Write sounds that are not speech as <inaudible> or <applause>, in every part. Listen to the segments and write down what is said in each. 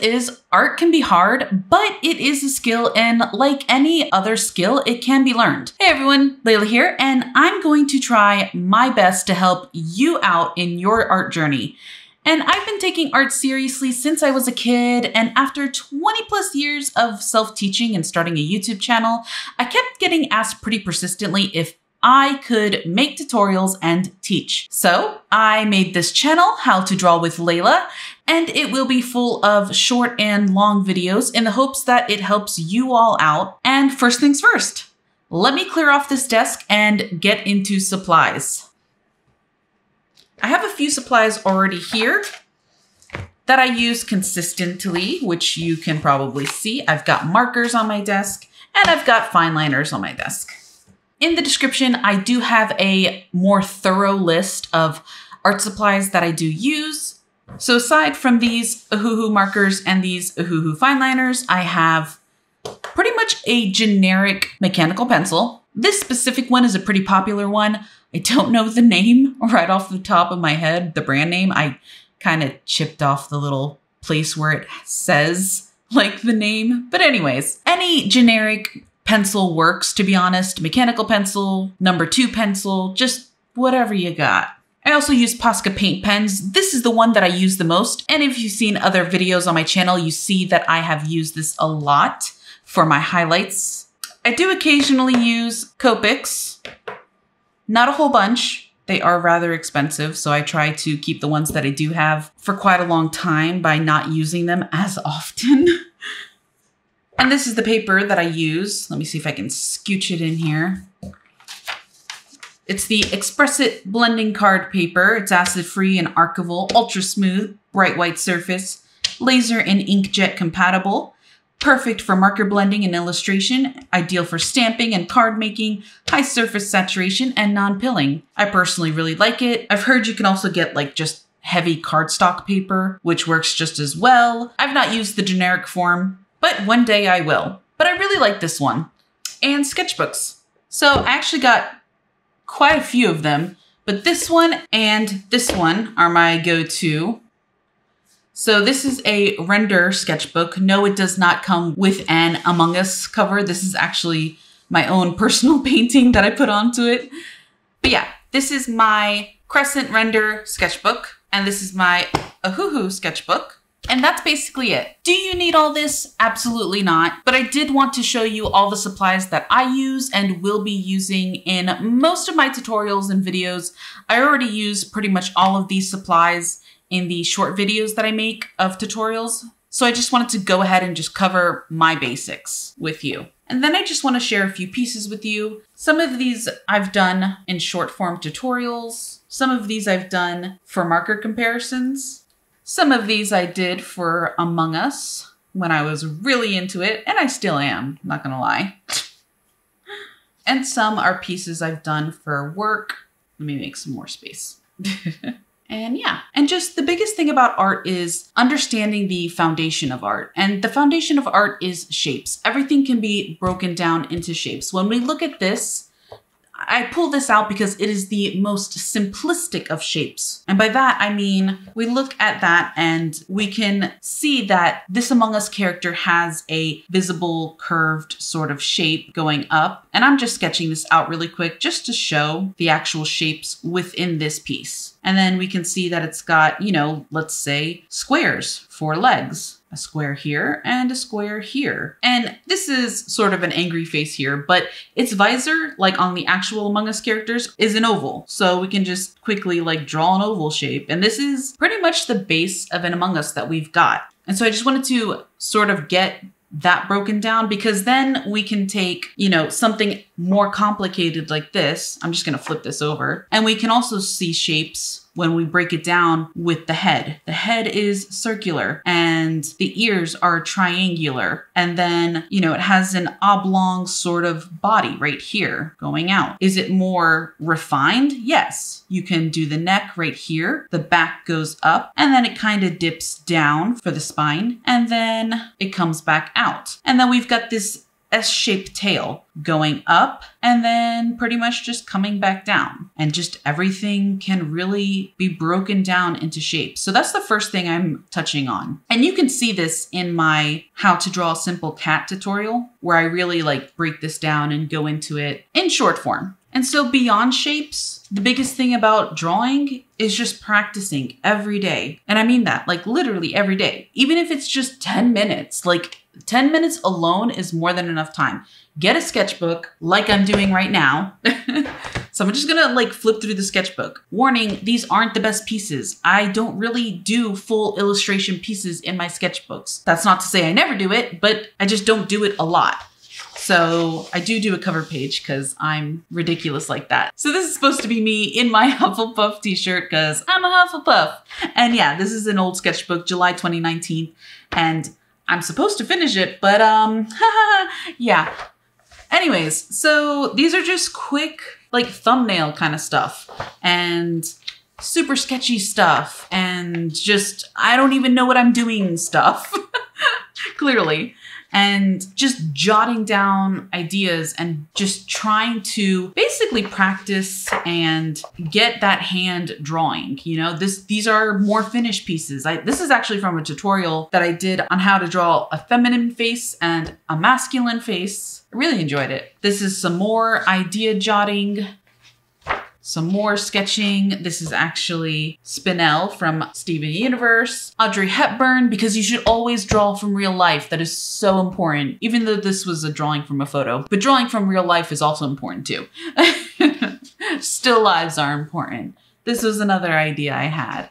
is art can be hard, but it is a skill, and like any other skill, it can be learned. Hey everyone, Lela here, and I'm going to try my best to help you out in your art journey. And I've been taking art seriously since I was a kid, and after 20 plus years of self teaching and starting a YouTube channel, I kept getting asked pretty persistently if I could make tutorials and teach. So I made this channel, How to Draw with Lela, and it will be full of short and long videos in the hopes that it helps you all out. And first things first, let me clear off this desk and get into supplies. I have a few supplies already here that I use consistently, which you can probably see. I've got markers on my desk and I've got fine liners on my desk. In the description, I do have a more thorough list of art supplies that I do use. So aside from these Ohuhu markers and these Ohuhu fine liners, I have pretty much a generic mechanical pencil. This specific one is a pretty popular one. I don't know the name <laughs> right off the top of my head, the brand name. I kind of chipped off the little place where it says like the name. But anyways, any generic pencil works, to be honest. Mechanical pencil, number two pencil, just whatever you got. I also use Posca paint pens. This is the one that I use the most. And if you've seen other videos on my channel, you see that I have used this a lot for my highlights. I do occasionally use Copics, not a whole bunch. They are rather expensive, so I try to keep the ones that I do have for quite a long time by not using them as <laughs> often. And this is the paper that I use. Let me see if I can scooch it in here. It's the X-Press It blending card paper. It's acid free and archival, ultra smooth, bright white surface, laser and inkjet compatible, perfect for marker blending and illustration, ideal for stamping and card making, high surface saturation, and non-pilling. I personally really like it. I've heard you can also get like just heavy cardstock paper, which works just as well. I've not used the generic form, but one day I will. But I really like this one. And sketchbooks. So I actually got quite a few of them, but this one and this one are my go-to. So this is a Rendr sketchbook. No, it does not come with an Among Us cover. This is actually my own <laughs> personal painting that I put onto it. But yeah, this is my Crescent Rendr sketchbook, and this is my Ohuhu sketchbook. And that's basically it. Do you need all this? Absolutely not. But I did want to show you all the supplies that I use and will be using in most of my tutorials and videos. I already use pretty much all of these supplies in the short videos that I make of tutorials. So I just wanted to go ahead and just cover my basics with you. And then I just want to share a few pieces with you. Some of these I've done in short form tutorials. Some of these I've done for marker comparisons. Some of these I did for Among Us when I was really into it, and I still am, not gonna lie. <laughs> and some are pieces I've done for work. Let me make some more space. <laughs> And yeah, and just the biggest thing about art is understanding the foundation of art. And the foundation of art is shapes. Everything can be broken down into shapes. When we look at this, I pull this out because it is the most simplistic of shapes. And by that, I mean, we look at that and we can see that this Among Us character has a visible curved sort of shape going up. And I'm just sketching this out really quick just to show the actual shapes within this piece. And then we can see that it's got, you know, let's say squares, four legs a square here and a square here. And this is sort of an angry face here, but its visor, like on the actual Among Us characters, is an oval. So we can just quickly like draw an oval shape. And this is pretty much the base of an Among Us that we've got. And so I just wanted to sort of get that broken down because then we can take, you know, something more complicated like this. I'm just going to flip this over. And we can also see shapes when we break it down with the head. The head is circular and the ears are triangular. And then, you know, it has an oblong sort of body right here going out. Is it more refined? Yes. You can do the neck right here. The back goes up and then it kind of dips down for the spine and then it comes back out. And then we've got this S-shaped tail going up and then pretty much just coming back down. And just everything can really be broken down into shapes. So that's the first thing I'm touching on. And you can see this in my how to draw a simple cat tutorial where I really like break this down and go into it in short form. And so beyond shapes, the biggest thing about drawing is just practicing every day. And I mean that, like literally every day. Even if it's just 10 minutes, like 10 minutes alone is more than enough time. Get a sketchbook like I'm doing right now. <laughs> so I'm just gonna like flip through the sketchbook. Warning, these aren't the best pieces. I don't really do full illustration pieces in my sketchbooks. That's not to say I never do it, but I just don't do it a lot. So I do do a cover page because I'm ridiculous like that. So this is supposed to be me in my <laughs> Hufflepuff t-shirt because I'm a Hufflepuff. And yeah, this is an old sketchbook, July 2019. And I'm supposed to finish it, but um, <laughs> yeah. Anyways, so these are just quick, like thumbnail kind of stuff and super sketchy stuff and just, I don't even know what I'm doing stuff, <laughs> clearly and just jotting down ideas and just trying to basically practice and get that hand drawing. You know, this these are more finished pieces. I, this is actually from a tutorial that I did on how to draw a feminine face and a masculine face. I really enjoyed it. This is some more idea jotting some more sketching. This is actually Spinel from Steven Universe. Audrey Hepburn, because you should always draw from real life. That is so important, even though this was a drawing from a photo. But drawing from real life is also important too. <laughs> Still lives are important. This was another idea I had.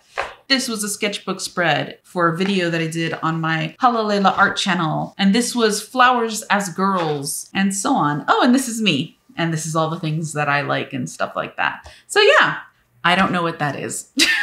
This was a sketchbook spread for a video that I did on my Halalela art channel. And this was flowers as girls and so on. Oh, and this is me and this is all the things that I like and stuff like that. So yeah, I don't know what that is. <laughs>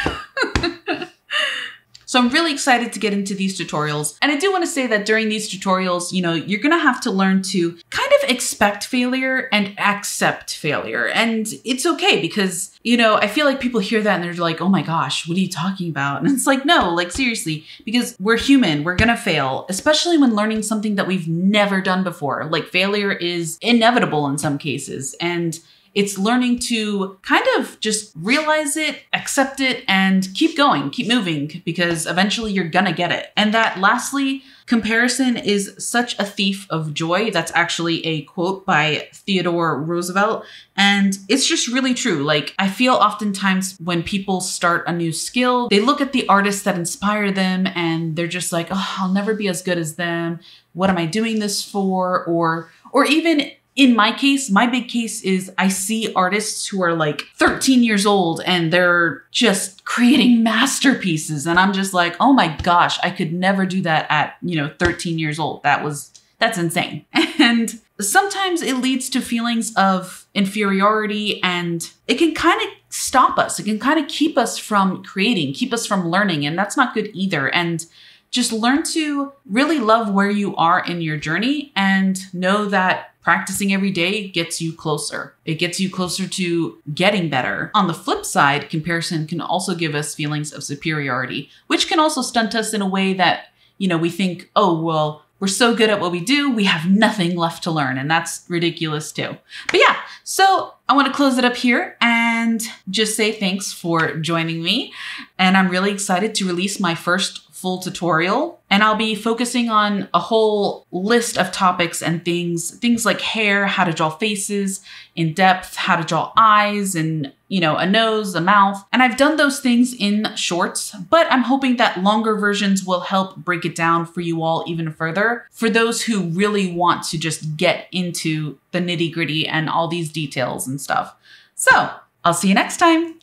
So I'm really excited to get into these tutorials. And I do want to say that during these tutorials, you know, you're going to have to learn to kind expect failure and accept failure. And it's okay because, you know, I feel like people hear that and they're like, oh my gosh, what are you talking about? <laughs> And it's like, no, like seriously, because we're human, we're to fail, especially when learning something that we've never done before. Like failure is inevitable in some cases. And it's learning to kind of just realize it, accept it, and keep going, keep moving, because eventually you're gonna get it. And that lastly, comparison is such a thief of joy. That's actually a quote by Theodore Roosevelt. And it's just really true. Like, I feel oftentimes when people start a new skill, they look at the artists that inspire them and they're just like, oh, I'll never be as good as them. What am I doing this for? Or, or even in my case, my big case is I see artists who are like 13 years old and they're just creating <laughs> masterpieces. And I'm just like, oh my gosh, I could never do that at, you know, 13 years old. That was, that's insane. <laughs> And sometimes it leads to feelings of inferiority and it can kind of stop us. It can kind of keep us from creating, keep us from learning. And that's not good either. And just learn to really love where you are in your journey and know that practicing every day gets you closer. It gets you closer to getting better. On the flip side, comparison can also give us feelings of superiority, which can also stunt us in a way that, you know, we think, oh, well, we're so good at what we do, we have nothing left to learn. And that's ridiculous too. But yeah, so I want to close it up here and just say thanks for joining me. And I'm really excited to release my first full tutorial and I'll be focusing on a whole list of topics and things, things like hair, how to draw faces in depth, how to draw eyes and, you know, a nose, a mouth. And I've done those things in shorts, but I'm hoping that longer versions will help break it down for you all even further for those who really want to just get into the nitty gritty and all these details and stuff. So I'll see you next time.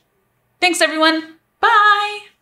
Thanks everyone. Bye.